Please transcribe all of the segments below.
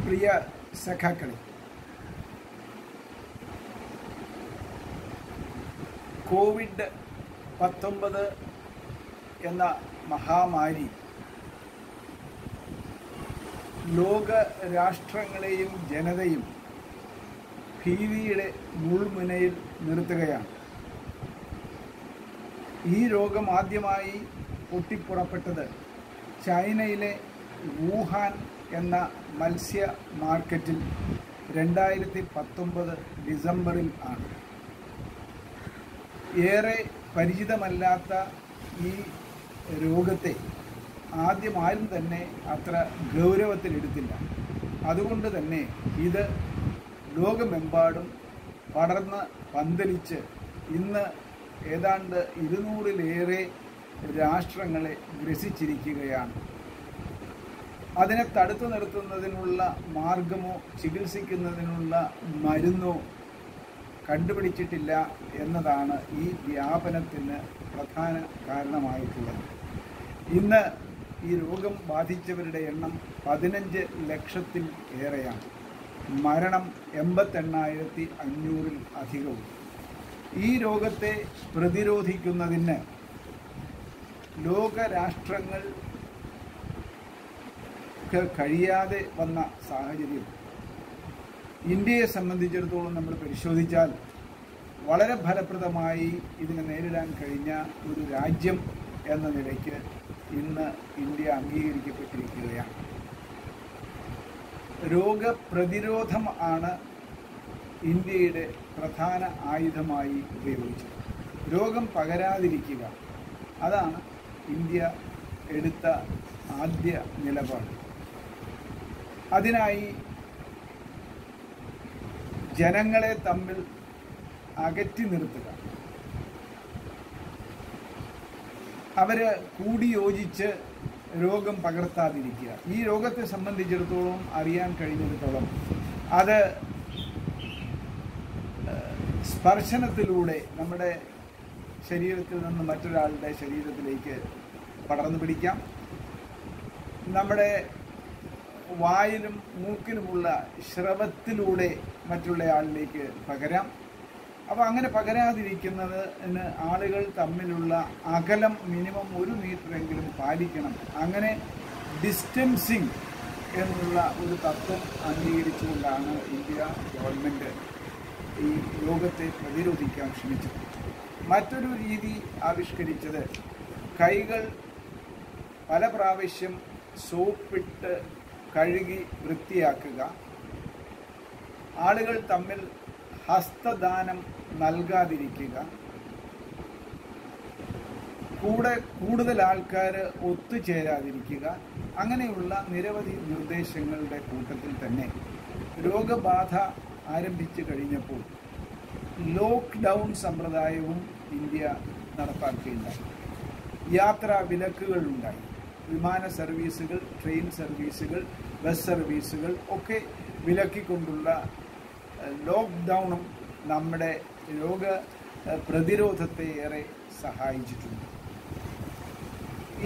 പ്രിയ സഖാക്കളെ കോവിഡ് പത്തൊമ്പത് എന്ന മഹാമാരി ലോക രാഷ്ട്രങ്ങളെയും ജനതയും ഭീതിയുടെ മുൾമുനയിൽ നിർത്തുകയാണ്. ഈ രോഗം ആദ്യമായി പൊട്ടിപ്പുറപ്പെട്ടത് ചൈനയിലെ വുഹാൻ എന്ന മത്സ്യ മാർക്കറ്റിൽ രണ്ടായിരത്തി പത്തൊമ്പത് ഡിസംബറിൽ ആണ്. ഏറെ പരിചിതമല്ലാത്ത ഈ രോഗത്തെ ആദ്യം ആരും തന്നെ അത്ര ഗൗരവത്തിലെടുത്തില്ല. അതുകൊണ്ട് തന്നെ ഇത് ലോകമെമ്പാടും പടർന്ന് പന്തലിച്ച് ഇന്ന് ഏതാണ്ട് ഇരുന്നൂറിലേറെ രാഷ്ട്രങ്ങളെ ഗ്രസിച്ചിരിക്കുകയാണ്. അതിനെ തടുത്തു നിർത്തുന്നതിനുള്ള മാർഗമോ ചികിത്സിക്കുന്നതിനുള്ള മരുന്നോ കണ്ടുപിടിച്ചിട്ടില്ല എന്നതാണ് ഈ വ്യാപനത്തിന് പ്രധാന കാരണമായിട്ടുള്ളത്. ഇന്ന് ഈ രോഗം ബാധിച്ചവരുടെ എണ്ണം പതിനഞ്ച് ലക്ഷത്തിൽ ഏറെയാണ്. മരണം എൺപത്തെണ്ണായിരത്തി അഞ്ഞൂറിൽ അധികവും. ഈ രോഗത്തെ പ്രതിരോധിക്കുന്നതിന് ലോകരാഷ്ട്രങ്ങൾ കഴിയാതെ വന്ന സാഹചര്യം. ഇന്ത്യയെ സംബന്ധിച്ചിടത്തോളം നമ്മൾ പരിശോധിച്ചാൽ വളരെ ഫലപ്രദമായി ഇതിനെ നേരിടാൻ കഴിഞ്ഞ ഒരു രാജ്യം എന്ന നിലയ്ക്ക് ഇന്ന് ഇന്ത്യ അംഗീകരിക്കപ്പെട്ടിരിക്കുകയാണ്. രോഗപ്രതിരോധം ആണ് ഇന്ത്യയുടെ പ്രധാന ആയുധമായി ഉപയോഗിച്ചത്. രോഗം പകരാതിരിക്കുക അതാണ് ഇന്ത്യ എടുത്ത ആദ്യ നിലപാട്. അതിനായി ജനങ്ങളെ തമ്മിൽ അകറ്റി നിർത്തുക. അവർ കൂടിയോജിച്ച് രോഗം പകർത്താതിരിക്കുക. ഈ രോഗത്തെ സംബന്ധിച്ചിടത്തോളം അറിയാൻ കഴിഞ്ഞിടത്തോളം അത് സ്പർശനത്തിലൂടെ നമ്മുടെ ശരീരത്തിൽ നിന്ന് മറ്റൊരാളുടെ ശരീരത്തിലേക്ക് പടർന്നു പിടിക്കാം. നമ്മുടെ വായിലും മൂക്കിലുമുള്ള ശ്രവത്തിലൂടെ മറ്റുള്ള ആളിലേക്ക് പകരാം. അപ്പോൾ അങ്ങനെ പകരാതിരിക്കുന്നതിന് ആളുകൾ തമ്മിലുള്ള അകലം മിനിമം ഒരു മീറ്ററെങ്കിലും പാലിക്കണം. അങ്ങനെ ഡിസ്റ്റൻസിങ് എന്നുള്ള ഒരു തത്വം അംഗീകരിച്ചുകൊണ്ടാണ് ഇന്ത്യ ഗവൺമെന്റ് ഈ രോഗത്തെ പ്രതിരോധിക്കാൻ ശ്രമിച്ചത്. മറ്റൊരു രീതി ആവിഷ്കരിച്ചത് കൈകൾ പല പ്രാവശ്യം സോപ്പിട്ട് കഴുകി വൃത്തിയാക്കുക. ആളുകൾ തമ്മിൽ ഹസ്തദാനം നൽകാതിരിക്കുക. കൂടെ കൂടുതൽ ആൾക്കാർ ഒത്തുചേരാതിരിക്കുക. അങ്ങനെയുള്ള നിരവധി നിർദ്ദേശങ്ങളുടെ കൂട്ടത്തിൽ തന്നെ രോഗബാധ ആരംഭിച്ചു കഴിഞ്ഞപ്പോൾ ലോക്ക്ഡൗൺ സമ്പ്രദായവും ഇന്ത്യ നടപ്പാക്കുകയുണ്ടായി യാത്രാ വിലക്കുകൾ ഉണ്ടായി. വിമാന സർവീസുകൾ ട്രെയിൻ സർവീസുകൾ ബസ് സർവീസുകൾ ഒക്കെ വിലക്കിക്കൊണ്ടുള്ള ലോക്ക്ഡൗണും നമ്മുടെ രോഗ പ്രതിരോധത്തെ ഏറെ സഹായിച്ചിട്ടുണ്ട്.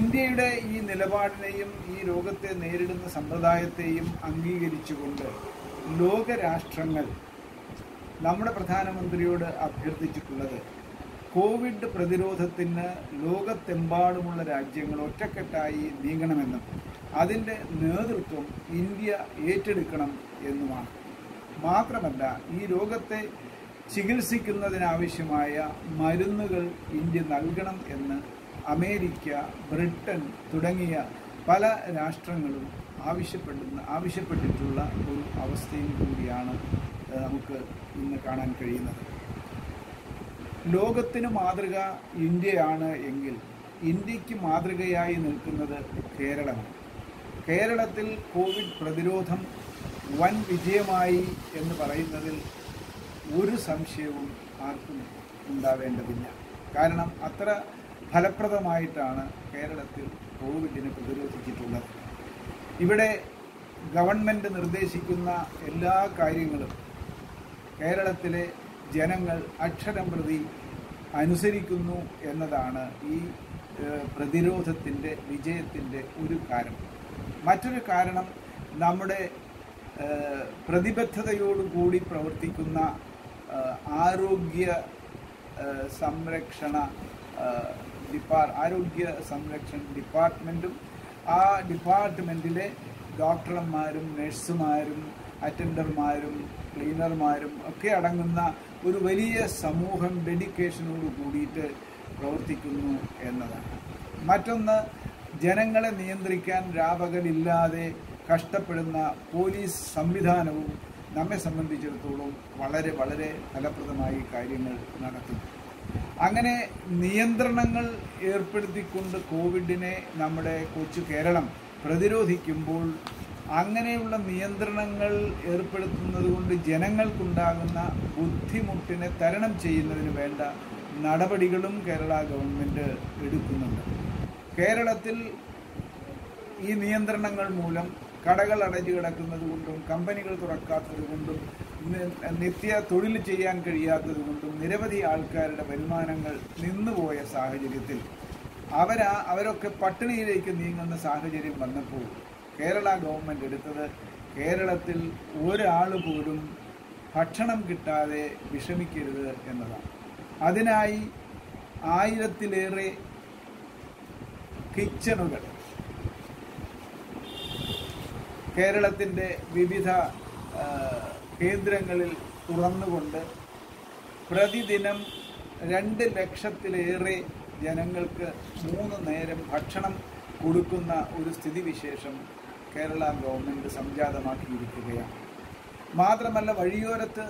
ഇന്ത്യയുടെ ഈ നിലപാടിനെയും ഈ രോഗത്തെ നേരിടുന്ന സമ്പ്രദായത്തെയും അംഗീകരിച്ചുകൊണ്ട് ലോകരാഷ്ട്രങ്ങൾ നമ്മുടെ പ്രധാനമന്ത്രിയോട് അഭ്യർത്ഥിച്ചിട്ടുള്ളത് കോവിഡ് പ്രതിരോധത്തിന് ലോകത്തെമ്പാടുമുള്ള രാജ്യങ്ങൾ ഒറ്റക്കെട്ടായി നീങ്ങണമെന്നും അതിന്റെ നേതൃത്വം ഇന്ത്യ ഏറ്റെടുക്കണം എന്നുമാണ്. മാത്രമല്ല ഈ രോഗത്തെ ചികിത്സിക്കുന്നതിനാവശ്യമായ മരുന്നുകൾ ഇന്ത്യ നൽകണം എന്ന് അമേരിക്ക ബ്രിട്ടൻ തുടങ്ങിയ പല രാഷ്ട്രങ്ങളും ആവശ്യപ്പെടുന്ന ആവശ്യപ്പെട്ടിട്ടുള്ള ഒരു അവസ്ഥയും കൂടിയാണ് നമുക്ക് ഇന്ന് കാണാൻ കഴിയുന്നത്. ലോകത്തിന് മാതൃക ഇന്ത്യയാണ് എങ്കിൽ ഇന്ത്യയ്ക്ക് മാതൃകയായി നിൽക്കുന്നത് കേരളമാണ് കേരളത്തിൽ കോവിഡ് പ്രതിരോധം വൻ വിജയമായി എന്ന് പറയുന്നതിൽ ഒരു സംശയവും ആർക്കും ഉണ്ടാവേണ്ടതില്ല. കാരണം അത്ര ഫലപ്രദമായിട്ടാണ് കേരളത്തിൽ കോവിഡിനെ പ്രതിരോധിച്ചിട്ടുള്ളത്. ഇവിടെ ഗവൺമെന്റ് നിർദ്ദേശിക്കുന്ന എല്ലാ കാര്യങ്ങളും കേരളത്തിലെ ജനങ്ങൾ അക്ഷരം പ്രതി അനുസരിക്കുന്നു എന്നതാണ് ഈ പ്രതിരോധത്തിന്റെ വിജയത്തിന്റെ ഒരു കാരണം. മറ്റൊരു കാരണം നമ്മുടെ പ്രതിബദ്ധതയോടുകൂടി പ്രവർത്തിക്കുന്ന ആരോഗ്യ സംരക്ഷണ ഡിപ്പാർ ആരോഗ്യ സംരക്ഷണ ഡിപ്പാർട്ട്മെന്റും ആ ഡിപ്പാർട്ട്മെന്റിലെ ഡോക്ടർമാരും നഴ്സുമാരും അറ്റൻഡർമാരും ക്ലീനർമാരും ഒക്കെ അടങ്ങുന്ന ഒരു വലിയ സമൂഹം ഡെഡിക്കേഷനോട് കൂടിയിട്ട് പ്രവർത്തിക്കുന്നു എന്നതാണ്. മറ്റൊന്ന് ജനങ്ങളെ നിയന്ത്രിക്കാൻ രാപകലില്ലാതെ കഷ്ടപ്പെടുന്ന പോലീസ് സംവിധാനവും നമ്മെ സംബന്ധിച്ചിടത്തോളം വളരെ വളരെ ഫലപ്രദമായി കാര്യങ്ങൾ നടത്തുന്നു. അങ്ങനെ നിയന്ത്രണങ്ങൾ ഏർപ്പെടുത്തിക്കൊണ്ട് കോവിഡിനെ നമ്മുടെ കൊച്ചു കേരളം പ്രതിരോധിക്കുമ്പോൾ അങ്ങനെയുള്ള നിയന്ത്രണങ്ങൾ ഏർപ്പെടുത്തുന്നത് കൊണ്ട് ജനങ്ങൾക്കുണ്ടാകുന്ന ബുദ്ധിമുട്ടിനെ തരണം ചെയ്യുന്നതിന് വേണ്ട നടപടികളും കേരള ഗവൺമെന്റ് എടുക്കുന്നുണ്ട്. കേരളത്തിൽ ഈ നിയന്ത്രണങ്ങൾ മൂലം കടകൾ അടഞ്ഞു കിടക്കുന്നത് കൊണ്ടും കമ്പനികൾ തുറക്കാത്തത് കൊണ്ടും നിത്യ തൊഴിൽ ചെയ്യാൻ കഴിയാത്തത് കൊണ്ടും നിരവധി ആൾക്കാരുടെ വരുമാനങ്ങൾ നിന്നുപോയ സാഹചര്യത്തിൽ അവരാ അവരൊക്കെ പട്ടിണിയിലേക്ക് നീങ്ങുന്ന സാഹചര്യം വന്നപ്പോൾ കേരള ഗവൺമെന്റ് എടുത്തത് കേരളത്തിൽ ഒരാൾ പോലും ഭക്ഷണം കിട്ടാതെ വിഷമിക്കരുത് എന്നതാണ്. അതിനായി ആയിരത്തിലേറെ കിച്ചണുകൾ കേരളത്തിന്റെ വിവിധ കേന്ദ്രങ്ങളിൽ തുറന്നുകൊണ്ട് പ്രതിദിനം രണ്ട് ലക്ഷത്തിലേറെ ജനങ്ങൾക്ക് മൂന്ന് നേരം ഭക്ഷണം കൊടുക്കുന്ന ഒരു സ്ഥിതിവിശേഷം കേരള ഗവൺമെന്റ് സംജാതമാക്കിയിരിക്കുകയാണ്. മാത്രമല്ല വഴിയോരത്ത്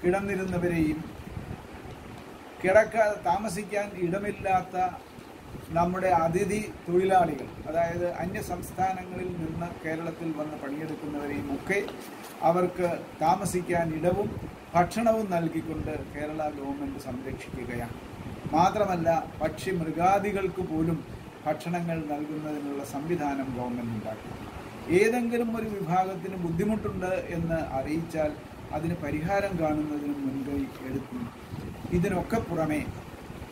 കിടന്നിരുന്നവരെയും കിടക്ക താമസിക്കാൻ ഇടമില്ലാത്ത നമ്മുടെ അതിഥി തൊഴിലാളികൾ അതായത് അന്യ സംസ്ഥാനങ്ങളിൽ നിന്ന് കേരളത്തിൽ വന്ന് പണിയെടുക്കുന്നവരെയും ഒക്കെ അവർക്ക് താമസിക്കാൻ ഇടവും ഭക്ഷണവും നൽകിക്കൊണ്ട് കേരള ഗവൺമെന്റ് സംരക്ഷിക്കുകയാണ്. മാത്രമല്ല പക്ഷി മൃഗാദികൾക്ക് പോലും ഭക്ഷണങ്ങൾ നൽകുന്നതിനുള്ള സംവിധാനം ഗവൺമെന്റ് ഉണ്ടാക്കി. ഏതെങ്കിലും ഒരു വിഭാഗത്തിന് ബുദ്ധിമുട്ടുണ്ട് എന്ന് അറിയിച്ചാൽ അതിന് പരിഹാരം കാണുന്നതിന് മുൻകൈ എടുക്കുന്നു ഇതിനൊക്കെ പുറമേ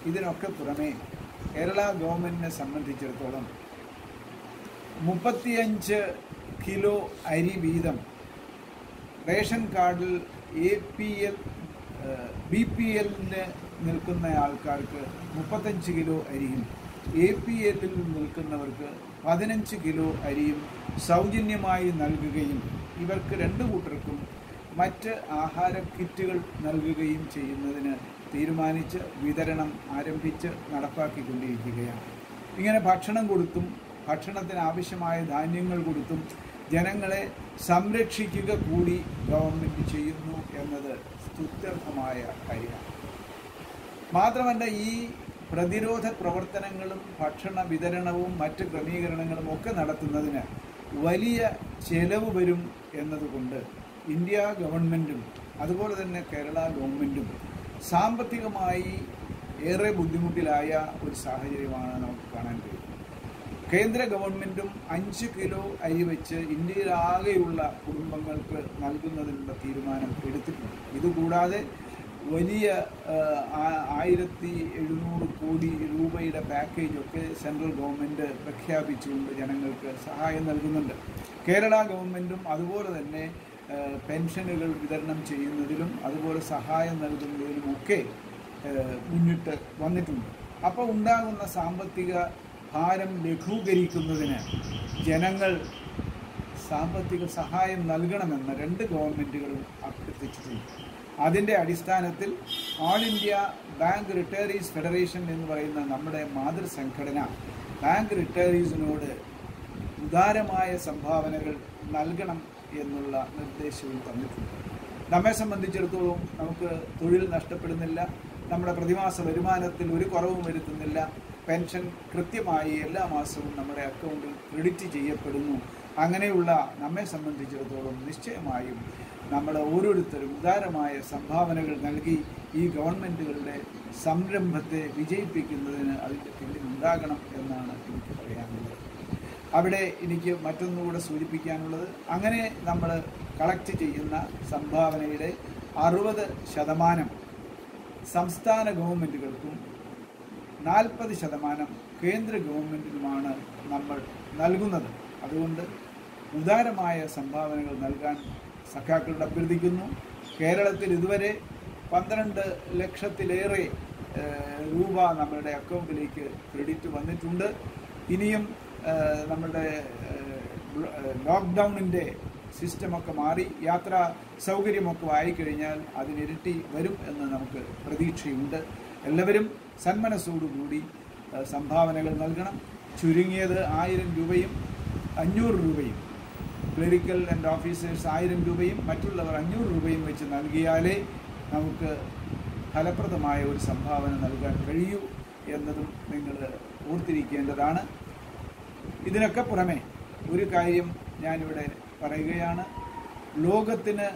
ഇതിനൊക്കെ പുറമേ കേരള ഗവൺമെന്റിനെ സംബന്ധിച്ചിടത്തോളം മുപ്പത്തിയഞ്ച് കിലോ അരി വീതം റേഷൻ കാർഡിൽ A P L B P എല്ലിന് നിൽക്കുന്ന ആൾക്കാർക്ക് മുപ്പത്തഞ്ച് കിലോ അരിയും എ പി എല്ലിൽ നിൽക്കുന്നവർക്ക് പതിനഞ്ച് കിലോ അരിയും സൗജന്യമായി നൽകുകയും ഇവർക്ക് രണ്ട് കൂട്ടർക്കും മറ്റ് ആഹാര കിറ്റുകൾ നൽകുകയും ചെയ്യുന്നതിന് തീരുമാനിച്ച് വിതരണം ആരംഭിച്ച് നടപ്പാക്കിക്കൊണ്ടിരിക്കുകയാണ്. ഇങ്ങനെ ഭക്ഷണം കൊടുത്തും ഭക്ഷണത്തിന് ആവശ്യമായ ധാന്യങ്ങൾ കൊടുത്തും ജനങ്ങളെ സംരക്ഷിക്കുക കൂടി ഗവൺമെന്റ് ചെയ്യുന്നു എന്നത് സ്തുത്യർഹമായ കാര്യമാണ്. മാത്രമല്ല ഈ പ്രതിരോധ പ്രവർത്തനങ്ങളും ഭക്ഷണ വിതരണവും മറ്റ് ക്രമീകരണങ്ങളും ഒക്കെ നടത്തുന്നതിന് വലിയ ചെലവ് വരും എന്നതുകൊണ്ട് ഇന്ത്യ ഗവൺമെന്റും അതുപോലെ തന്നെ കേരള ഗവൺമെന്റും സാമ്പത്തികമായി ഏറെ ബുദ്ധിമുട്ടിലായ ഒരു സാഹചര്യമാണ് നമുക്ക് കാണാൻ കഴിയുന്നത്. കേന്ദ്ര ഗവൺമെന്റും അഞ്ച് കിലോ അരി വെച്ച് ഇന്ത്യയിലാകെയുള്ള കുടുംബങ്ങൾക്ക് നൽകുന്നതിനുള്ള തീരുമാനം എടുത്തിട്ടുണ്ട്. ഇതുകൂടാതെ വലിയ ആയിരത്തി എഴുന്നൂറ് കോടി രൂപയുടെ പാക്കേജൊക്കെ സെൻട്രൽ ഗവൺമെന്റ് പ്രഖ്യാപിച്ചുകൊണ്ട് ജനങ്ങൾക്ക് സഹായം നൽകുന്നുണ്ട്. കേരള ഗവൺമെന്റും അതുപോലെ തന്നെ പെൻഷനുകൾ വിതരണം ചെയ്യുന്നതിലും അതുപോലെ സഹായം നൽകുന്നതിലുമൊക്കെ മുന്നിട്ട് വന്നിട്ടുണ്ട്. അപ്പോൾ ഉണ്ടാകുന്ന സാമ്പത്തിക ഭാരം ലഘൂകരിക്കുന്നതിന് ജനങ്ങൾ സാമ്പത്തിക സഹായം നൽകണമെന്ന് രണ്ട് ഗവൺമെന്റുകളും അഭ്യർത്ഥിച്ചിട്ടുണ്ട്. അതിന്റെ അടിസ്ഥാനത്തിൽ all India bank retirees federation എന്ന് പറയുന്ന നമ്മുടെ മാതൃസംഘടന ബാങ്ക് റിട്ടയറീസിനോട് ഉദാരമായ സംഭാവനകൾ നൽകണം എന്നുള്ള നിർദ്ദേശവും തന്നിട്ടുണ്ട്. നമ്മെ സംബന്ധിച്ചിടത്തോളം നമുക്ക് തൊഴിൽ നഷ്ടപ്പെടുന്നില്ല നമ്മുടെ പ്രതിമാസ വരുമാനത്തിൽ ഒരു കുറവും വരുത്തുന്നില്ല പെൻഷൻ കൃത്യമായി എല്ലാ മാസവും നമ്മുടെ അക്കൗണ്ടിൽ ക്രെഡിറ്റ് ചെയ്യപ്പെടുന്നു. അങ്ങനെയുള്ള നമ്മെ സംബന്ധിച്ചിടത്തോളം നിശ്ചയമായും നമ്മൾ ഓരോരുത്തരും ഉദാരമായ സംഭാവനകൾ നൽകി ഈ ഗവൺമെന്റുകളുടെ സംരംഭത്തെ വിജയിപ്പിക്കുന്നതിന് അതിന്റെ പിന്നിൽ ഉണ്ടാകണം എന്നാണ് എനിക്ക് പറയാനുള്ളത്. അവിടെ എനിക്ക് മറ്റൊന്നുകൂടെ സൂചിപ്പിക്കാനുള്ളത് അങ്ങനെ നമ്മൾ കളക്ട് ചെയ്യുന്ന സംഭാവനയുടെ അറുപത് ശതമാനം സംസ്ഥാന ഗവൺമെന്റുകൾക്കും നാൽപ്പത് ശതമാനം കേന്ദ്ര ഗവൺമെന്റിനുമാണ് നമ്മൾ നൽകുന്നത്. അതുകൊണ്ട് ഉദാരമായ സംഭാവനകൾ നൽകാൻ സഖാക്കളോട് അഭ്യർത്ഥിക്കുന്നു. കേരളത്തിൽ ഇതുവരെ പന്ത്രണ്ട് ലക്ഷത്തിലേറെ രൂപ നമ്മളുടെ അക്കൗണ്ടിലേക്ക് ക്രെഡിറ്റ് വന്നിട്ടുണ്ട്. ഇനിയും നമ്മുടെ ലോക്ക്ഡൗണിന്റെ സിസ്റ്റമൊക്കെ മാറി യാത്രാ സൗകര്യമൊക്കെ ആയിക്കഴിഞ്ഞാൽ അതിനിരട്ടി വരും എന്ന് നമുക്ക് പ്രതീക്ഷയുണ്ട്. എല്ലാവരും സന്മനസ്സോടുകൂടി സംഭാവനകൾ നൽകണം. ചുരുങ്ങിയത് ആയിരം രൂപയും അഞ്ഞൂറ് രൂപയും ക്ലറിക്കൽ ആൻഡ് ഓഫീസേഴ്സ് ആയിരം രൂപയും മറ്റുള്ളവർ അഞ്ഞൂറ് രൂപയും വെച്ച് നൽകിയാലേ നമുക്ക് ഫലപ്രദമായ ഒരു സംഭാവന നൽകാൻ കഴിയൂ എന്നതും നിങ്ങൾ ഓർത്തിരിക്കേണ്ടതാണ്. ഇതിനൊക്കെ പുറമെ ഒരു കാര്യം ഞാനിവിടെ പറയുകയാണ്. ലോകത്തിന്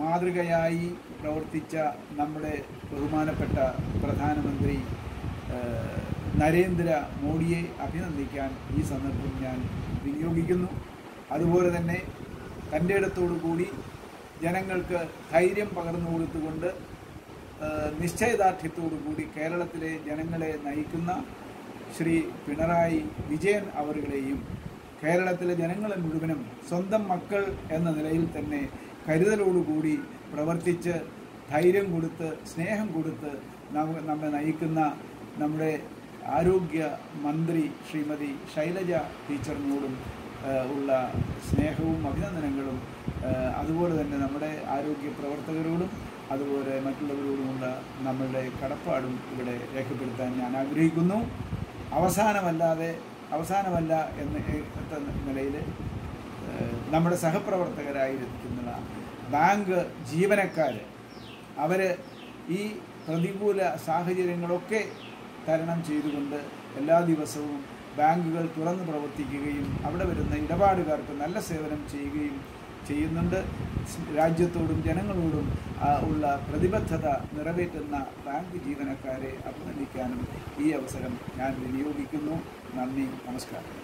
മാതൃകയായി പ്രവർത്തിച്ച നമ്മുടെ ബഹുമാനപ്പെട്ട പ്രധാനമന്ത്രി നരേന്ദ്ര മോഡിയെ അഭിനന്ദിക്കാൻ ഈ സന്ദർഭം ഞാൻ വിനിയോഗിക്കുന്നു. അതുപോലെ തന്നെ തന്റെ ഇടത്തോടു കൂടി ജനങ്ങൾക്ക് ധൈര്യം പകർന്നു കൊടുത്തുകൊണ്ട് നിശ്ചയദാർഢ്യത്തോടു കൂടി കേരളത്തിലെ ജനങ്ങളെ നയിക്കുന്ന ശ്രീ പിണറായി വിജയൻ അവരുടെയും കേരളത്തിലെ ജനങ്ങളെ മുഴുവനും സ്വന്തം മക്കൾ എന്ന നിലയിൽ തന്നെ കരുതലോടുകൂടി പ്രവർത്തിച്ച് ധൈര്യം കൊടുത്ത് സ്നേഹം കൊടുത്ത് നമ്മെ നയിക്കുന്ന നമ്മുടെ ആരോഗ്യ മന്ത്രി ശ്രീമതി ശൈലജ ടീച്ചറിനോടും ഉള്ള സ്നേഹവും അഭിനന്ദനങ്ങളും അതുപോലെ തന്നെ നമ്മുടെ ആരോഗ്യ പ്രവർത്തകരോടും അതുപോലെ മറ്റുള്ളവരോടുമുള്ള നമ്മളുടെ കടപ്പാടും ഇവിടെ രേഖപ്പെടുത്താൻ ഞാൻ ആഗ്രഹിക്കുന്നു. അവസാനമല്ലാതെ അവസാനമല്ല എന്ന നിലയിൽ നമ്മുടെ സഹപ്രവർത്തകരായിരിക്കുന്ന ബാങ്ക് ജീവനക്കാർ അവർ ഈ പ്രതികൂല സാഹചര്യങ്ങളൊക്കെ തരണം ചെയ്തുകൊണ്ട് എല്ലാ ദിവസവും ബാങ്കുകൾ തുറന്ന് പ്രവർത്തിക്കുകയും അവിടെ വരുന്ന ഇടപാടുകാർക്ക് നല്ല സേവനം ചെയ്യുകയും ചെയ്യുന്നുണ്ട്. രാജ്യത്തോടും ജനങ്ങളോടും ഉള്ള പ്രതിബദ്ധത നിറവേറ്റുന്ന ബാങ്ക് ജീവനക്കാരെ അഭിനന്ദിക്കാനും ഈ അവസരം ഞാൻ വിനിയോഗിക്കുന്നു. നന്ദി നമസ്കാരം.